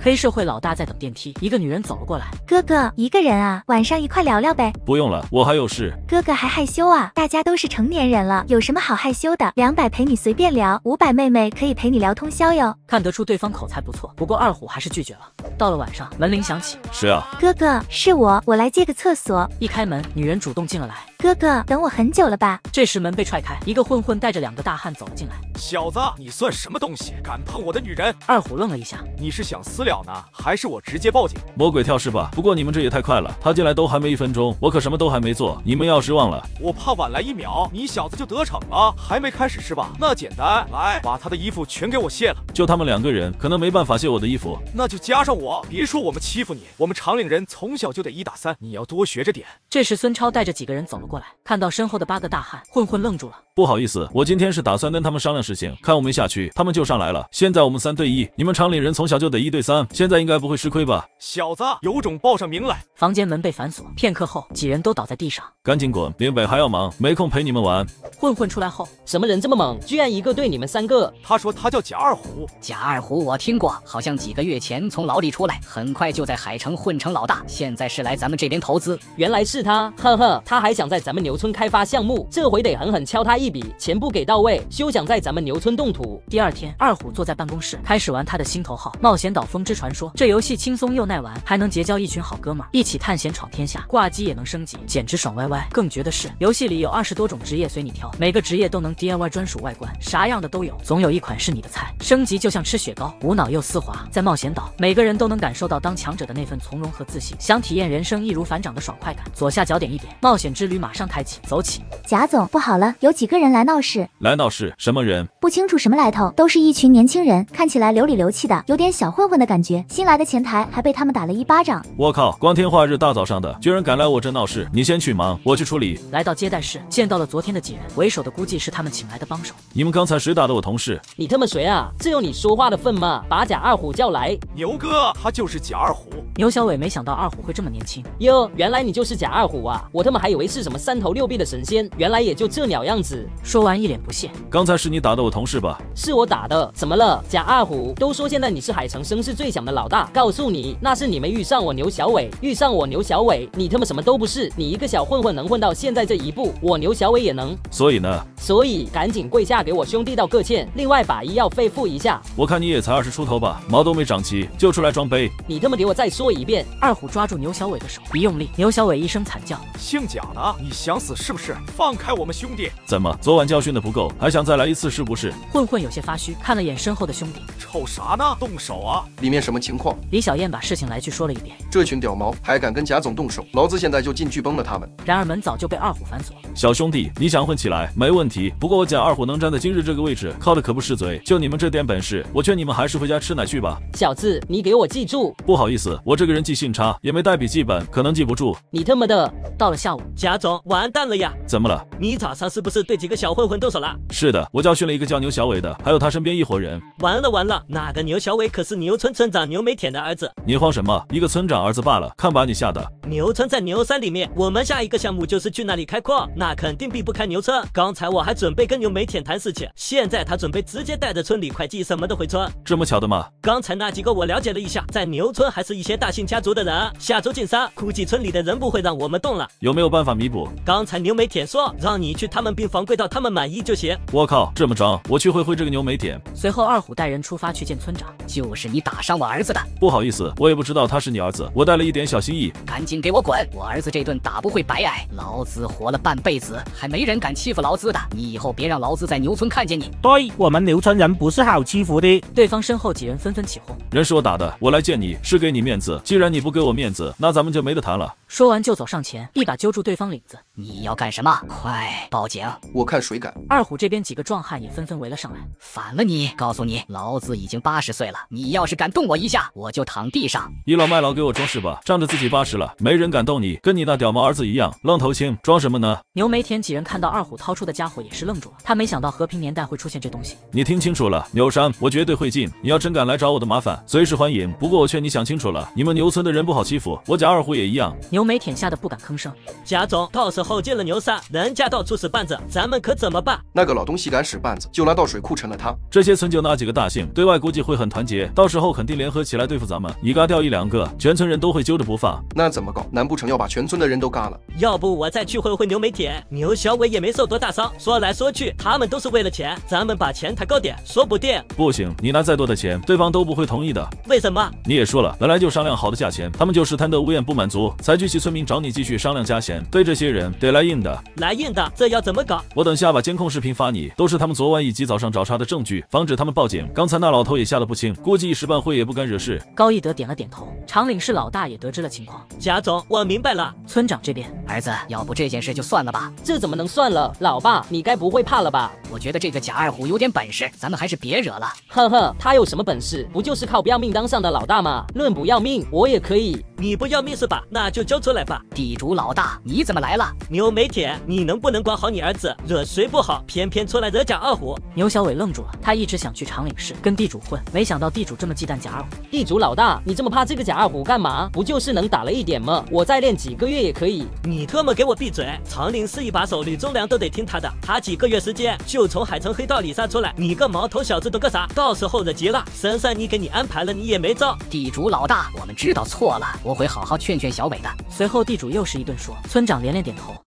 黑社会老大在等电梯，一个女人走了过来。哥哥，一个人啊？晚上一块聊聊呗。不用了，我还有事。哥哥还害羞啊？大家都是成年人了，有什么好害羞的？两百陪你随便聊，五百妹妹可以陪你聊通宵哟。看得出对方口才不错，不过二虎还是拒绝了。到了晚上，门铃响起，谁啊？哥哥，是我，我来借个厕所。一开门，女人主动进了来。哥哥，等我很久了吧？这时门被踹开，一个混混带着两个大汉走了进来。小子，你算什么东西？敢碰我的女人？二虎愣了一下，你是想私了呢，还是我直接报警？魔鬼跳是吧？不过你们这也太快了，他进来都还没一分钟，我可什么都还没做，你们要失望了。我怕晚来一秒，你小子就得逞了。还没开始是吧？那简单，来，把他的衣服全给我卸了。就他们两个人，可能没办法卸我的衣服。那就加上我，别说我们欺负你，我们长岭人从小就得一打三，你要多学着点。这时孙超带着几个人走了过来，看到身后的八个大汉，混混愣住了。不好意思，我今天是打算跟他们商量事情，看我没下去，他们就上来了。现在我们三对一，你们厂里人从小就得一对三，现在应该不会吃亏吧？小子，有种报上名来！房间门被反锁，片刻后，几人都倒在地上。赶紧滚！林北还要忙，没空陪你们玩。混混出来后，什么人这么猛，居然一个对你们三个？他说他叫贾二虎。贾二虎我听过，好像几个月前从牢里出来，很快就在海城混成老大，现在是来咱们这边投资。原来是他，呵呵，他还想在咱们牛村开发项目，这回得狠狠敲他一笔，钱不给到位，休想在咱们牛村动土。第二天，二虎坐在办公室，开始玩他的心头号《冒险岛风之传说》。这游戏轻松又耐玩，还能结交一群好哥们儿，一起探险闯天下。挂机也能升级，简直爽歪歪。更绝的是，游戏里有二十多种职业随你挑，每个职业都能 DIY 专属外观，啥样的都有，总有一款是你的菜。升级就像吃雪糕，无脑又丝滑。在冒险岛，每个人都能感受到当强者的那份从容和自信。想体验人生易如反掌的爽快感，左下角点一点，冒险之旅马上开启，走起！贾总，不好了，有几个人来闹事。来闹事？什么人？不清楚什么来头，都是一群年轻人，看起来流里流气的，有点小混混的感觉。新来的前台还被他们打了一巴掌。我靠！光天化日大早上的，居然敢来我这闹事！你先去忙，我去处理。来到接待室，见到了昨天的几人，为首的估计是他们请来的帮手。你们刚才谁打的我同事？你他妈谁啊？这有你说话的份吗？把贾二虎叫来。牛哥，他就是贾二虎。牛小伟没想到二虎会这么年轻哟，原来你就是贾二虎啊！我他妈还以为是什么三头六臂的神仙，原来也就这鸟样子。说完一脸不屑。刚才是你打的我同事吧？是我打的，怎么了？贾二虎都说现在你是海城声势最响的老大，告诉你，那是你没遇上我牛小伟，遇上我牛小伟，你他妈什么都不是，你一个小混混能混到现在这一步，我牛小伟也能。所以呢？所以赶紧跪下给我兄弟道个歉，另外把医药费付一下。我看你也才二十出头吧，毛都没长齐就出来装杯。你他妈给我再说一遍！二虎抓住牛小伟的手，一用力，牛小伟一声惨叫。姓贾的，你想死是不是？放开我们兄弟！怎么，昨晚教训的不够，还想再来一次是不是？混混有些发虚，看了眼身后的兄弟，瞅啥呢？动手啊！里面什么情况？李小燕把事情来去说了一遍。这群屌毛还敢跟贾总动手，老子现在就进去崩了他们！然而门早就被二虎反锁。小兄弟，你想混起来没问题，不过我贾二虎能站在今日这个位置，靠的可不是嘴，就你们这点本事，我劝你们还是回家吃奶去吧。小子，你给我记住！不好意思，我这个人记性差，也没带笔记本，可能记不住。你他妈的！到了下午，贾总完蛋了呀！怎么了？你早上是不是对几个小混混动手了？是的，我教训了一个叫牛小伟的，还有他身边一伙人。完了完了，那个牛小伟可是牛村村长牛美田的儿子。你慌什么？一个村长儿子罢了，看把你吓的。牛村在牛山里面，我们下一个项目就是去那里开矿，那肯定避不开牛村。刚才我还准备跟牛美田谈事情，现在他准备直接带着村里会计什么的回村。这么巧的吗？刚才那几个我了解了一下，在牛村还是一些大姓家族的人。下周进山，估计村里的人不会让我们动了。有没有办法弥补？刚才牛美舔说让你去他们病房跪到他们满意就行。我靠，这么脏！我去会会这个牛美田。随后二虎带人出发去见村长，就是你打伤我儿子的。不好意思，我也不知道他是你儿子，我带了一点小心意。赶紧给我滚！我儿子这顿打不会白挨，老子活了半辈子，还没人敢欺负劳资的。你以后别让劳资在牛村看见你。对我们牛村人不是好欺负的。对方身后几人纷纷起哄，人是我打的，我来见你是给你面子。既然你不给我面子，那咱们就没得谈了。说完就走上前，一把揪住对方领子。你要干什么？快报警！我看谁敢！二虎这边几个壮汉也纷纷围了上来。反了你！告诉你，老子已经八十岁了，你要是敢动我一下，我就躺地上。倚老卖老给我装是吧？仗着自己八十了，没人敢动你，跟你那屌毛儿子一样，愣头青，装什么呢？牛梅田几人看到二虎掏出的家伙也是愣住了，他没想到和平年代会出现这东西。你听清楚了，牛山，我绝对会进。你要真敢来找我的麻烦，随时欢迎。不过我劝你想清楚了，你们牛村的人不好欺负，我贾二虎也一样。牛梅田吓得不敢吭声。贾总，到时候进了牛山，人家到处使绊子，咱们可怎么办？那个老东西敢使绊子，就拉到水库成了他。这些村就那几个大姓，对外估计会很团结，到时候肯定联合起来对付咱们。你嘎掉一两个，全村人都会揪着不放。那怎么搞？难不成要把全村的人都嘎了？要不我再去会会牛美铁，牛小伟也没受多大伤。说来说去，他们都是为了钱，咱们把钱抬高点，说不定。不行，你拿再多的钱，对方都不会同意的。为什么？你也说了，本来就商量好的价钱，他们就是贪得无厌不满足，才聚集村民找你继续商量加钱。对这些人得来硬的，来硬的，这要怎么搞？我等下把监控视频发你，都是他们昨晚以及早上找茬的证据，防止他们报警。刚才那老头也吓得不轻，估计一时半会也不敢惹事。高义德点了点头，长岭市老大也得知了情况。贾总，我明白了。村长这边，儿子，要不这件事就算了吧？这怎么能算了？老爸，你该不会怕了吧？我觉得这个贾二虎有点本事，咱们还是别惹了。哼哼，他有什么本事？不就是靠不要命当上的老大吗？论不要命，我也可以。你不要命是吧？那就交出来吧。地主老大，你怎么来了？牛没铁，你能不能管好你儿子？惹谁不好，偏偏出来惹贾二虎。牛小伟愣住了，他一直想去长岭市跟地主混，没想到地主这么忌惮贾二虎。地主老大，你这么怕这个贾二虎干嘛？不就是能打了一点吗？我再练几个月也可以。你特么给我闭嘴！长林是一把手，吕忠良都得听他的。他几个月时间就从海城黑道里杀出来，你个毛头小子懂个啥？到时候惹急了，神算你给你安排了，你也没招。地主老大，我们知道错了，我会好好劝劝小伟的。随后地主又是一顿说，村长连连点头。